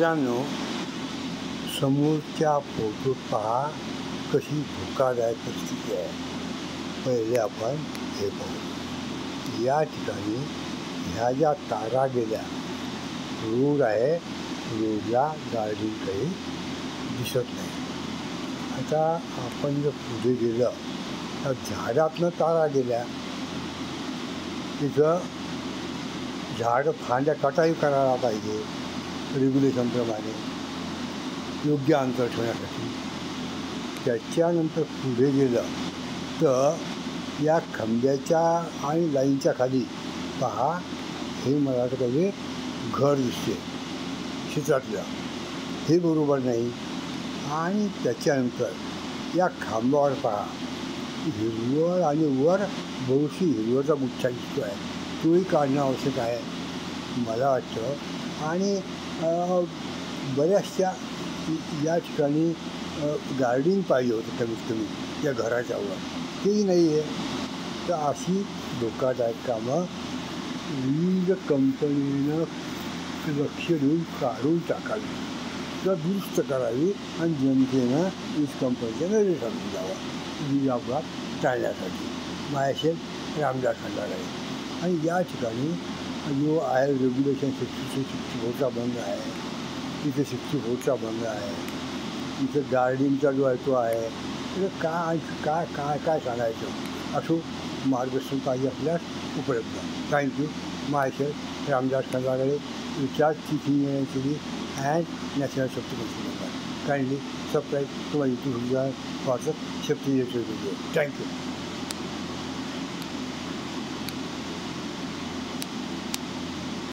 मित्रांनो समोरच्या फोटो पहा कशी धोकादायक परिस्थिती आहे. पहिले आपण हे पाहू. या ठिकाणी ह्या ज्या तारा गेल्या रोड आहे रोडला गार्डन काही दिसत नाही. आता आपण जर पुढे गेलं तर झाडातनं तारा गेल्या. तिथं झाडं फांद्या कटाई करायला पाहिजे. रेग्युलेशनप्रमाणे योग्य अंतर ठेवण्यासाठी. त्याच्यानंतर पुढे गेलं तर या खांब्याच्या आणि लाईनच्या खाली पहा हे मला वाटतं काही घर दिसते. चित्रातलं. हे बरोबर नाही. आणि त्याच्यानंतर या खांबावर पहा. हिरवळ आणि वर बहुशी हिरवळचा गुच्छा दिसतो आहे तोही काढणं आवश्यक आहे. मला वाटतं आणि बऱ्याचशा या ठिकाणी गार्डिंग पाहिजे होतं कमीत कमी या घराच्या वर. तेही नाही आहे तर अशी धोकादायक कामं विविध कंपनीनं लक्ष देऊन काढून टाकावी. किंवा दुरुस्त करावी आणि जनतेनं वीज कंपनीच्या नजरे टाकून द्यावा. वीज अपघात टाळण्यासाठी. मायाशेल रामदास खंडारे. आणि या ठिकाणी जो हो, आहे रेग्युलेशन सिक्स्टी सिक्स्टी फोरचा बंद आहे. तिथे सिक्स्टी फोरचा बंद आहे. तिथे गार्डिंगचा जो आहे तो आहे. तिथे काय काय काय काय सांगायचं? असो मार्गदर्शन पाहिजे असल्यास उपलब्ध thank you myself Ramdas Khandagade recharge chief engineering and national safety council kindly subscribe to my WhatsApp safety Shakti video thank you